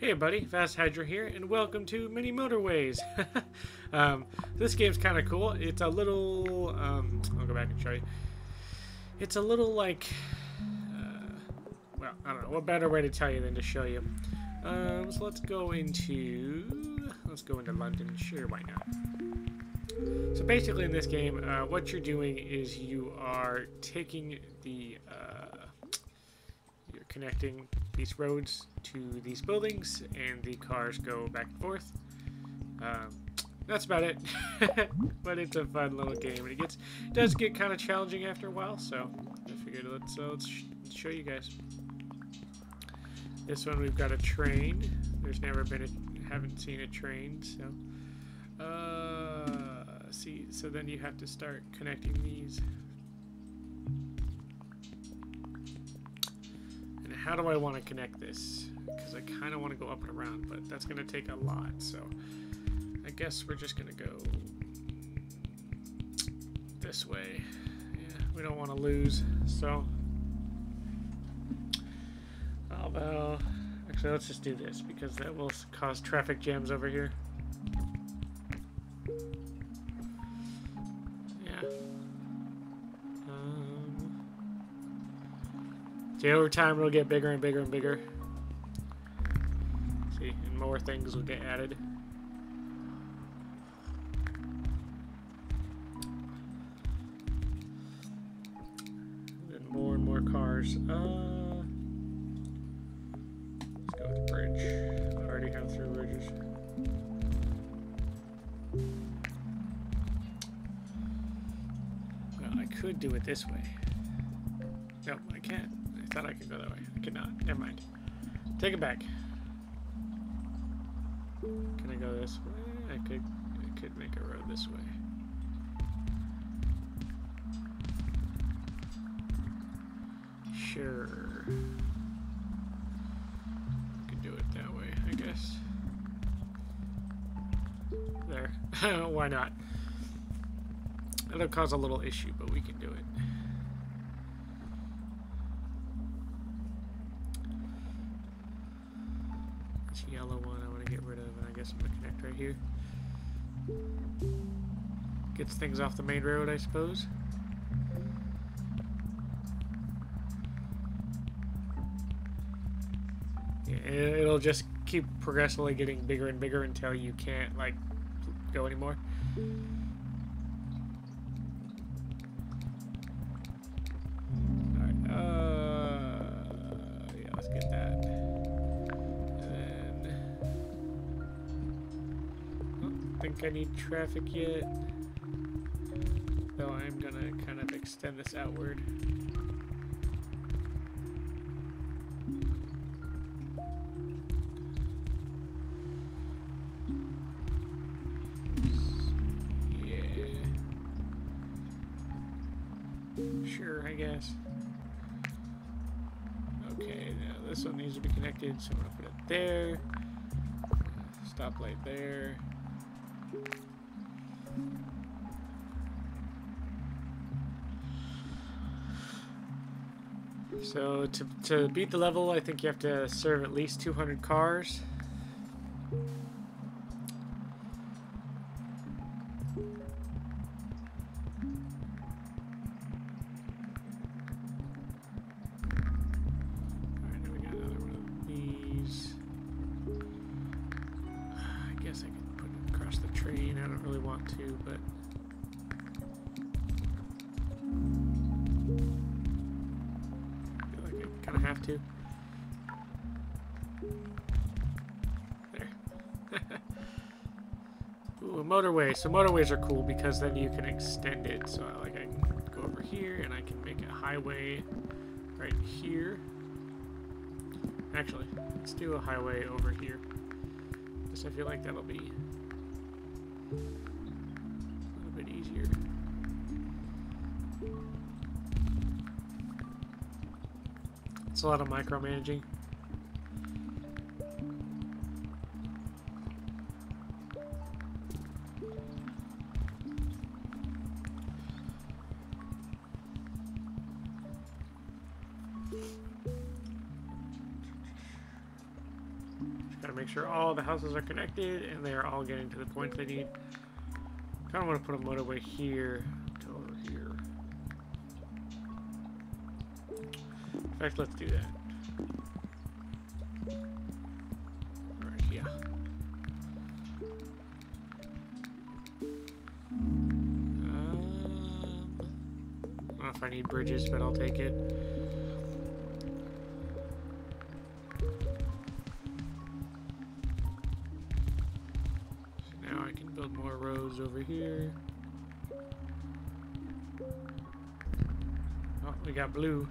Hey buddy, Vast Hydrant here, and welcome to Mini Motorways. um, this game's kind of cool. It's a little, um, I'll go back and show you. It's a little like, uh, well, I don't know, what better way to tell you than to show you. Um, so let's go into, let's go into London, sure, why not. So basically in this game, uh, what you're doing is you are taking the, uh, you're connecting these roads to these buildings, and the cars go back and forth. Um, that's about it. but it's a fun little game, and it gets does get kind of challenging after a while. So I figured let's uh, let's, sh let's show you guys. This one we've got a train. There's never been a haven't seen a train, so uh, see. So then you have to start connecting these. How do I want to connect this? Because I kind of want to go up and around, but that's going to take a lot. So I guess we're just going to go this way. Yeah, we don't want to lose. So, although, actually, let's just do this because that will cause traffic jams over here. See, over time it'll get bigger and bigger and bigger. See, and more things will get added. And more and more cars. Uh, let's go with the bridge. I already have three bridges. Well, I could do it this way. Nope, I can't. I thought I could go that way. I cannot. Never mind. Take it back. Can I go this way? I could I could make a road this way. Sure. I Could do it that way, I guess. There. Why not? It'll cause a little issue, but we can do it. Gets things off the main road, I suppose. It'll just keep progressively getting bigger and bigger until you can't, like, go anymore. Think I need traffic yet. Though I'm gonna kind of extend this outward. Yeah. Sure, I guess. Okay, now this one needs to be connected, so I'm gonna put it there. Stoplight there. So to, to beat the level, I think you have to serve at least 200 cars. Want to, but. I feel like I kind of have to. There. Ooh, a motorway. So motorways are cool because then you can extend it. So I, like I can go over here and I can make a highway right here. Actually, let's do a highway over here. Because I feel like that'll be bit easier. It's a lot of micromanaging. Just Gotta make sure all the houses are connected and they are all getting to the points they need. Kind of want to put a motorway here to over here. In fact, let's do that. Right here. Um, I don't know if I need bridges, but I'll take it. Now I can build more roads over here. Oh, we got blue.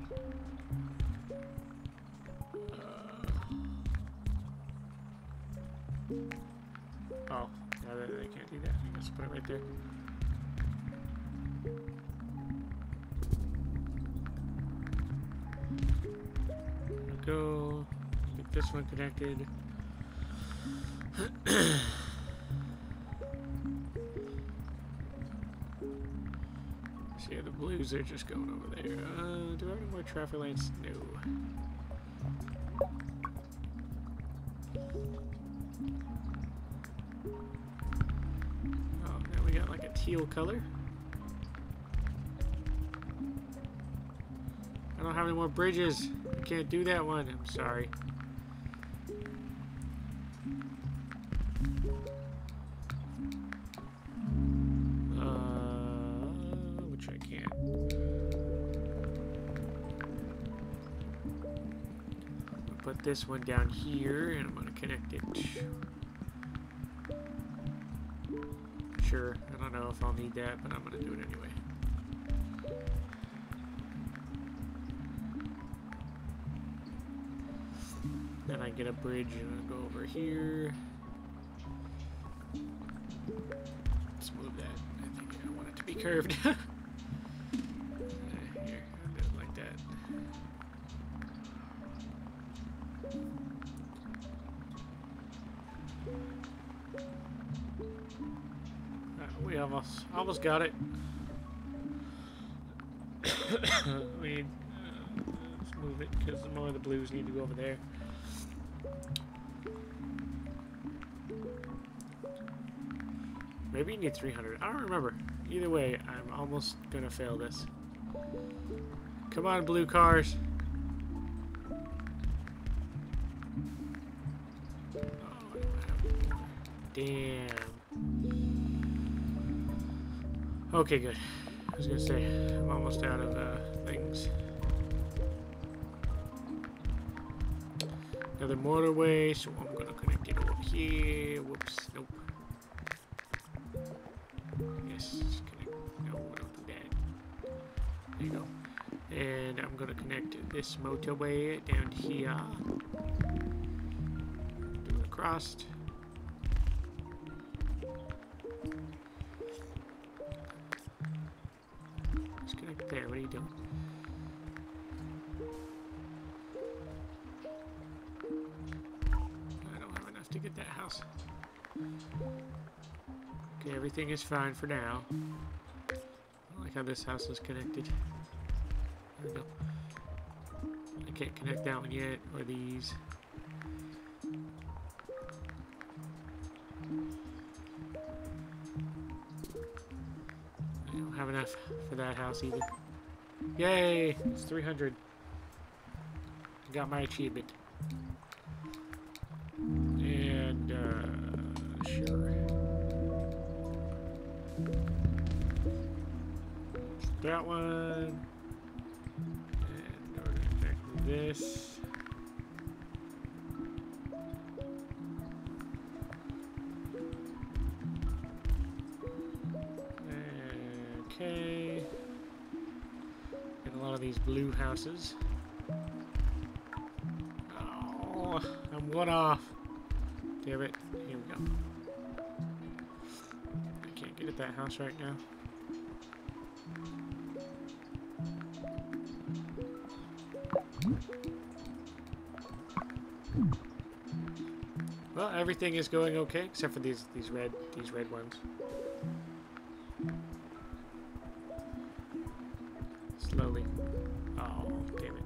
Uh, oh, they, they can't do that. I guess put it right there. There we go. Get this one connected. Are just going over there. Uh, do I have any more traffic lights? No. Oh, now we got like a teal color. I don't have any more bridges. I can't do that one. I'm sorry. This one down here, and I'm gonna connect it. Sure, I don't know if I'll need that, but I'm gonna do it anyway. Then I get a bridge and I go over here. Let's move that. I think I want it to be curved. we almost almost got it. we uh, let's move it because more of the blues need to go over there. Maybe you need 300. I don't remember. Either way, I'm almost gonna fail this. Come on, blue cars. Oh, Damn. Okay, good. I was gonna say, I'm almost out of uh, things. Another motorway, so I'm gonna connect it over here. Whoops, nope. Yes, connect. No, don't do that. There you go. And I'm gonna connect this motorway down here. Do it across. What are you doing? I don't have enough to get that house. Okay, everything is fine for now. I like how this house is connected. There we go. I can't connect that one yet, or these. I don't have enough for that house either. Yay! It's 300. I got my achievement. And, uh, sure. That one. And this. Lot of these blue houses. Oh, I'm one off. Damn it. Here we go. I can't get at that house right now. Well, everything is going okay except for these these red these red ones. Slowly. Oh, damn it.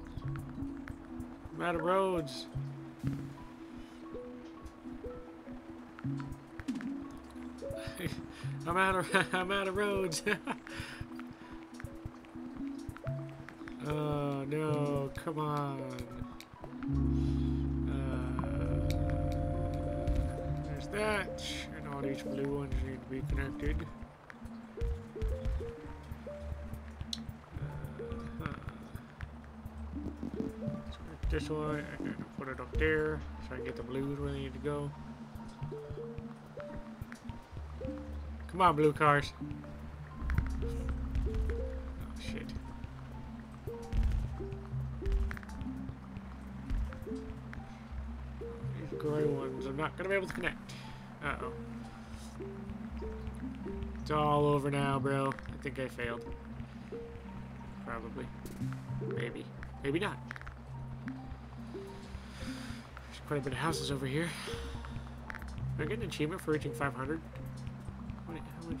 I'm out of roads. I'm out of I'm out of roads. oh no, come on. Uh, there's that, and all these blue ones need to be connected. This one, I'm put it up there so I can get the blues where they need to go. Come on, blue cars. Oh, shit. These gray ones, I'm not gonna be able to connect. Uh-oh. It's all over now, bro. I think I failed. Probably. Maybe. Maybe not. Quite a bit of houses over here. I getting an achievement for reaching 500? What, how much?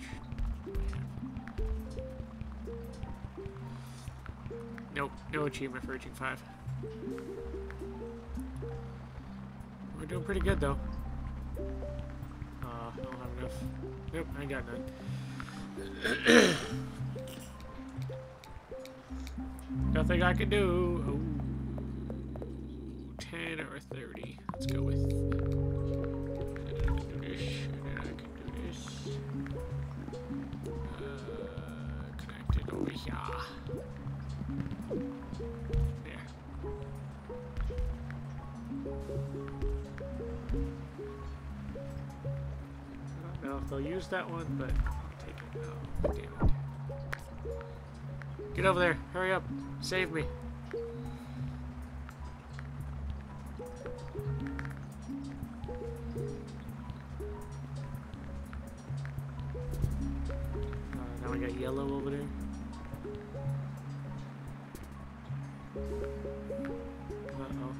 Nope, no achievement for reaching 5. We're doing pretty good, though. Uh, I don't have enough. Nope, I got none. Nothing I can do. Oh, 10 or 30. Let's go with. I can do this. Connect it over here. There. I don't know if they'll use that one, but I'll take it. Oh, damn it. Get over there. Hurry up. Save me. Yellow over there. Uh-oh.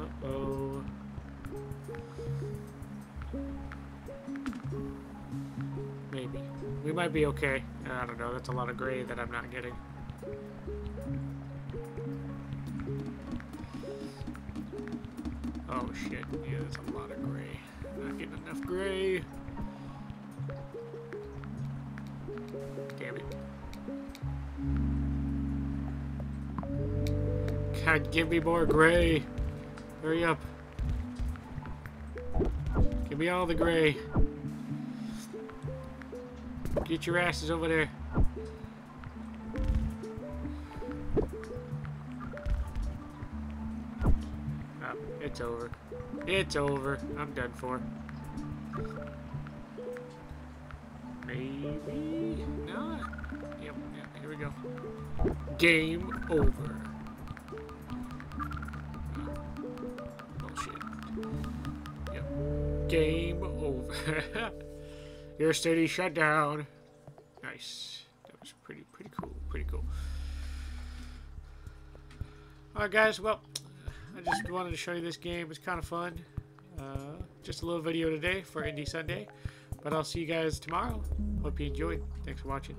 Uh-oh. Maybe. We might be okay. I don't know. That's a lot of gray that I'm not getting. Oh shit. Yeah, that's a lot of gray. Not getting enough gray. Damn it. God, give me more gray. Hurry up. Give me all the gray. Get your asses over there. Oh, it's over. It's over. I'm done for. Maybe not. Yep, yep, here we go. Game over. Oh, bullshit. Yep. Game over. Your city shut down. Nice. That was pretty, pretty cool. Pretty cool. Alright, guys. Well, I just wanted to show you this game. It's kind of fun. Uh, just a little video today for Indie Sunday. But I'll see you guys tomorrow. Hope you enjoyed. Thanks for watching.